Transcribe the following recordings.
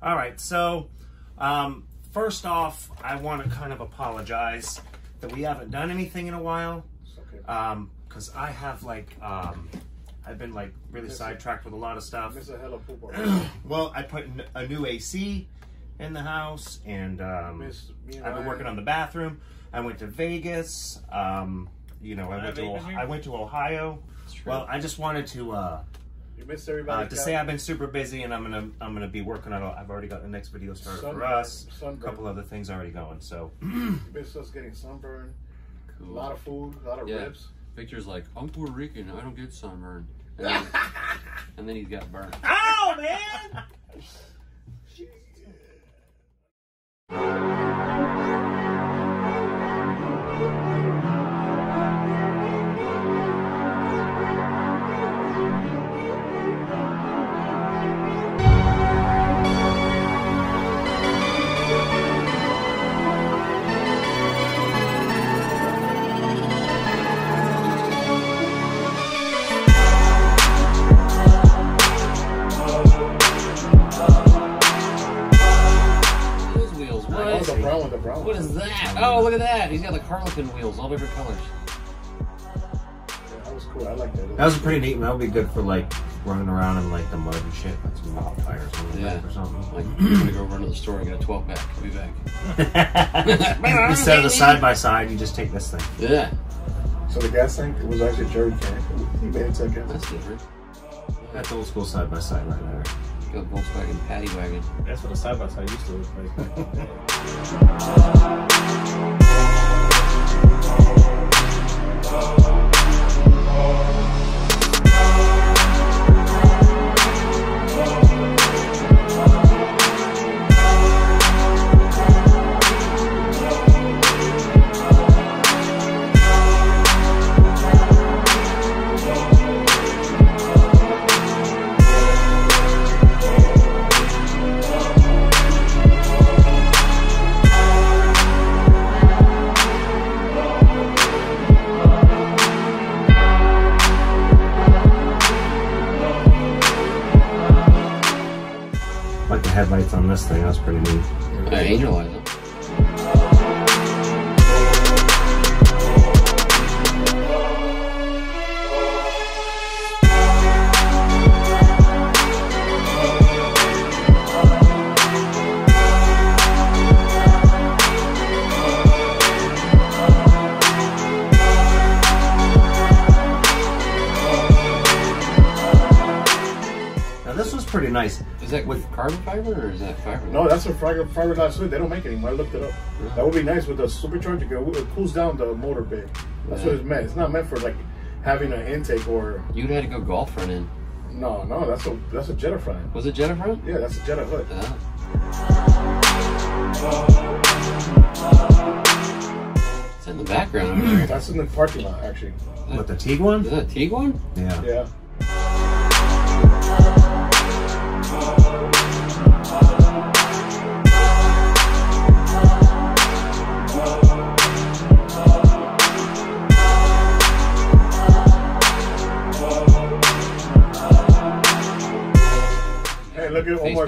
All right, so um, first off, I want to kind of apologize that we haven't done anything in a while. Okay. Um, cause I have like, um, I've been like really sidetracked with a lot of stuff. Miss a hella poop well, I put n- a new AC in the house, and um, Miss I've been working on the bathroom. I went to Vegas. Um, you know, I went to you been here? I went to Ohio. Well, I just wanted to uh, You missed everybody. uh, to say I've been super busy, and I'm gonna I'm gonna be working on. A, I've already got the next video started for Sunburn. us. A couple other things already going. So You missed us getting sunburned. A lot of food, a lot of Yeah. ribs. Victor's like, I'm Puerto Rican. I don't get sunburn. And then, and then he's got burned. Oh man! Oh, look at that. He's got the Harlequin wheels, all different colors. Yeah, that was cool. I like that. That was pretty neat. and That would be good for like running around in like the mud and shit, like some wildfires on the Yeah. or something. Like, I'm gonna go run to the store and get a 12 pack. I'll be back. Instead of the side by side, you just take this thing. Yeah, So the gas tank was actually a jerry can. He made it to a gas. that's different. That's old school side by side right there. Got Volkswagen Paddy Wagon. That's what a side by side used to look. Like this thing, that's pretty neat. Uh, I angel eyes pretty nice. Is that with carbon fiber or is that fiber? No, that's a fiber fiberglass hood. They don't make it anymore. I looked it up. That would be nice with the supercharger. It cools down the motor bit. That's what it's meant. It's not meant for like having an intake or You'd had to go golf front in. no, no. That's a that's a Jetta front. Was it Jetta front? Yeah, that's a Jetta hood. It's in the background over there. That's in the parking lot actually. With the Tiguan? Is that a Tiguan? Yeah. Yeah.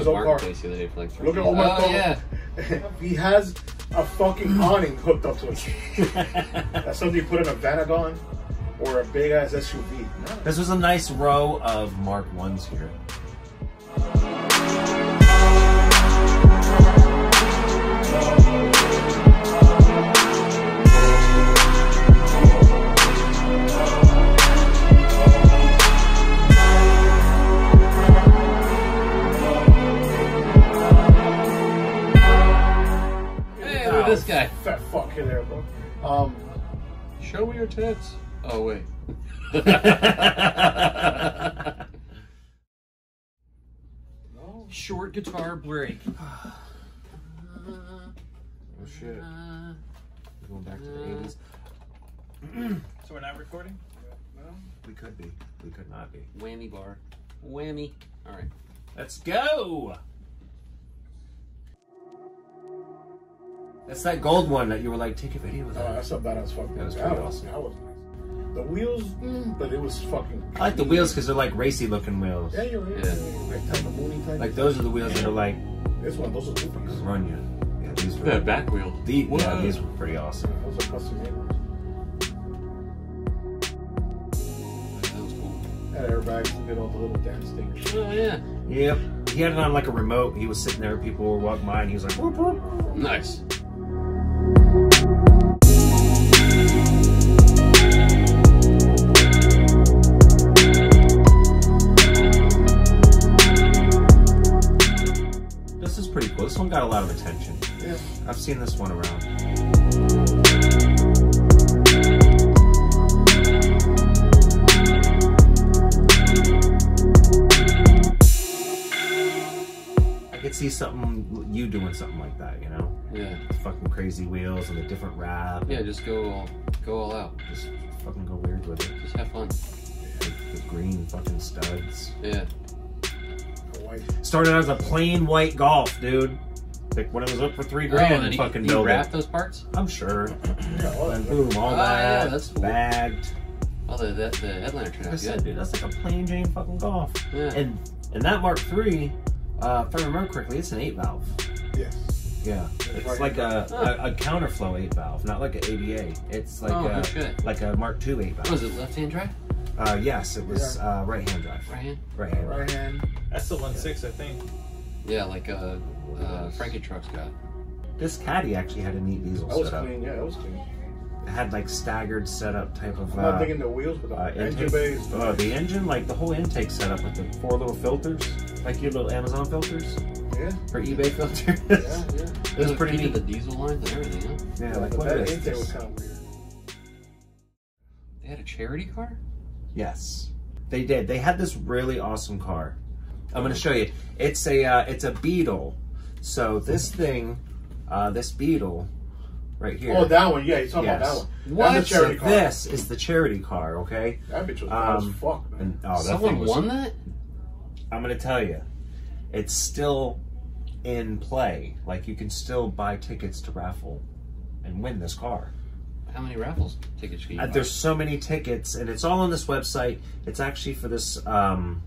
Look at Omar Facebook Zokar. Marketplace the other day for like Look at 30. Omar Oh, Zokar. yeah. he has a fucking awning hooked up to it. That's something you put in a Vanagon or a big ass SUV. No. This was a nice row of Mark Ones here. Guy. Fat fuck in there, bro. Um, Show me your tits. Oh, wait. Short guitar break. Oh shit. We're Going back to the 80s. So we're not recording? No? We could be. We could not be. Whammy bar. Whammy. All right. Let's go! That's that gold one that you were like, take a video with oh, that. that's a badass fuck. That was that pretty was, awesome. That was nice. The wheels, mm, but it was fucking. I like the wheels because they're like racy looking wheels. Yeah, you're right. Yeah. Like type of moony type. Like those are the wheels that are like This one, those are two piece. Run you. Yeah, these Look at that back wheel. The, yeah, Whoa. these were pretty awesome. Those are custom made ones. That was cool. Had airbags to get all the little dance things. Oh yeah. Yep. He had it on like a remote. He was sitting there. People were walking by, and he was like, whoop, whoop. Nice. One got a lot of attention. Yeah. I've seen this one around. I could see something you doing something like that, you know? Yeah. The fucking crazy wheels and the different wrap. Yeah, just go all go all out. Just fucking go weird with it. Just have fun. The, the green fucking studs. Yeah. White. Started as a plain white golf, dude. Like when it was up for three grand, and and he, fucking he build wrapped it. those parts? I'm sure. Yeah, all. And boom, all Ah, that yeah, that's cool. bagged. Oh, the, the, the headliner turned Like I out said, good. dude, that's like a plain Jane fucking golf. Yeah. And and that Mark III, uh, if I remember correctly, it's an eight valve. Yes. Yeah, That's it's right. like a, Huh. a, a counterflow eight valve, not like an ABA. It's like oh, a good like a Mark II eight valve. was it, left hand drive? Uh, yes, it was uh, right hand drive. Right hand? Right hand. Right hand. That's the one six, I think. Yeah, like uh, uh, Frankie Truck's got. This caddy actually had a neat diesel That was setup. clean. Yeah, that was clean. It had like staggered setup type of. I'm not Uh, digging the wheels, but the uh, engine intake, bays. uh, the engine, like the whole intake setup with the four little filters, like your little Amazon filters yeah, or eBay filters. yeah, yeah. it was pretty neat. the diesel lines and everything, huh? Yeah, like the what intake was kind of weird. They had a charity car? Yes, they did. They had this really awesome car. I'm gonna show you. It's a uh, it's a Beetle. So this thing, uh, this Beetle, right here. Oh, that one. Yeah, you're talking about that one. What? That's the so charity car. this is the charity car. Okay. That bitch was bad as Um, fuck, man. And oh, that Someone thing was. won that? I'm gonna tell you, it's still in play. Like you can still buy tickets to raffle and win this car. How many raffles tickets can you Uh, buy? there's so many tickets, and it's all on this website. It's actually for this um,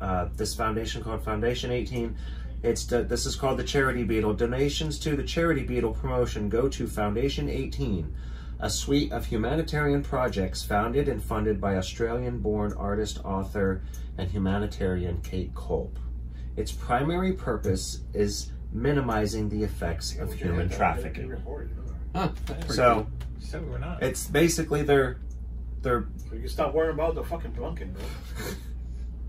uh, this foundation called Foundation 18. It's the, this is called the Charity Beetle. Donations to the Charity Beetle promotion go to Foundation 18, a suite of humanitarian projects founded and funded by Australian-born artist, author, and humanitarian Kate Culp. Its primary purpose is minimizing the effects of human trafficking. Huh, that's So cool. You said we were not. it's basically their their You can stop worrying about the fucking drunken, bro.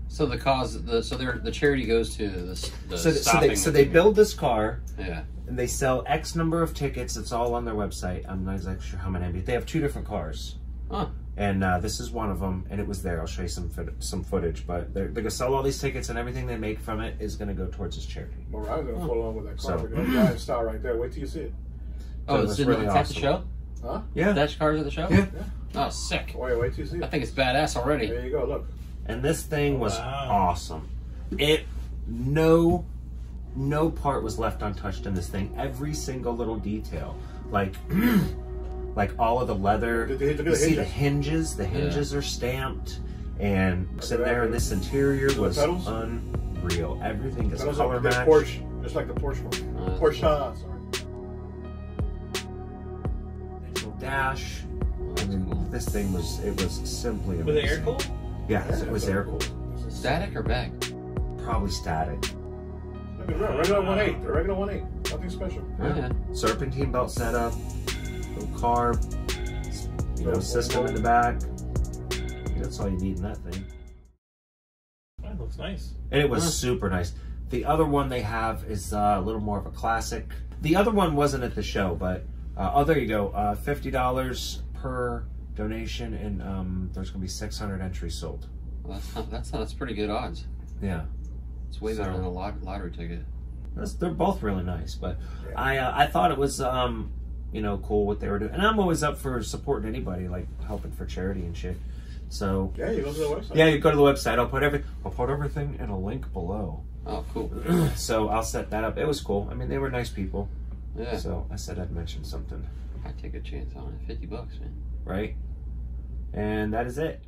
So the cause, the so their the charity goes to the, the so, so they so they build this car Yeah. and they sell X number of tickets. It's all on their website. I'm not exactly sure how many, but they have two different cars. Huh. And uh, this is one of them, and it was there. I'll show you some footage, some footage. But they're, they're gonna sell all these tickets, and everything they make from it is gonna go towards this charity. Mariah's gonna follow along with that car. So- So. That giant style right there. Wait till you see it. Oh, that's it's in really the, it's at awesome. the show? Huh? Yeah, Dash cars at the show? Yeah. Oh, sick. Wait, wait till you see it. I think it's badass already. There you go. Look. And this thing was Wow. awesome. It no no part was left untouched in this thing. Every single little detail, like like all of the leather. Look at the- look you the see the hinges. hinges. The hinges are stamped, and sitting there in this interior The was pedals? unreal. Everything is That color like matched. Porsche, just like the Porsche one. Uh, Porsche, sorry. Digital dash. I mean, cool. this thing was it was simply amazing. Was it air cooled? Yes, it was air cooled. Static or bag? Probably static. Look at that, regular one eight. The regular one eight. Nothing special. Oh, yeah. Serpentine belt setup, little carb, you know, Little system in the back. That's all you need in that thing. That looks nice. And it was Huh. super nice. The other one they have is uh, a little more of a classic. The other one wasn't at the show, but uh, oh, there you go. Uh, Fifty dollars per donation, and um, there's gonna be six hundred entries sold. Well, that's not, that's not, that's pretty good odds. Yeah, It's way better So- than a lot, lottery ticket. That's, they're both really nice. But Yeah. I uh, I thought it was um, you know cool what they were doing, and I'm always up for supporting anybody like helping for charity and shit. So Yeah, you go to the website. yeah, you go to the website. I'll put every I'll put everything in a link below. Oh, cool. so I'll set that up. It was cool. I mean, they were nice people. Yeah. So I said I'd mention something, I'd take a chance on it. 50 bucks, man. right? And that is it.